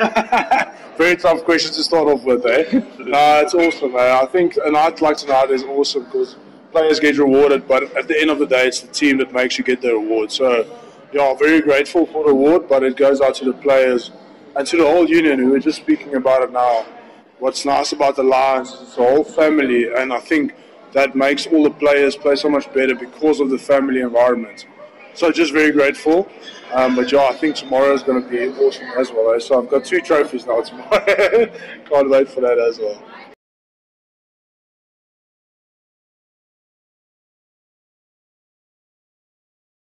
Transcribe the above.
Very tough question to start off with, eh? no, it's awesome, eh? I think, and I'd like to know how it's awesome because players get rewarded, but at the end of the day, it's the team that makes you get the reward. So, yeah, very grateful for the award, but it goes out to the players and to the whole union who are just speaking about it now. What's nice about the Lions is it's a whole family, and I think that makes all the players play so much better because of the family environment. So just very grateful. Um, but yeah, I think tomorrow is going to be awesome as well. Eh? So I've got two trophies now tomorrow. Can't wait for that as well.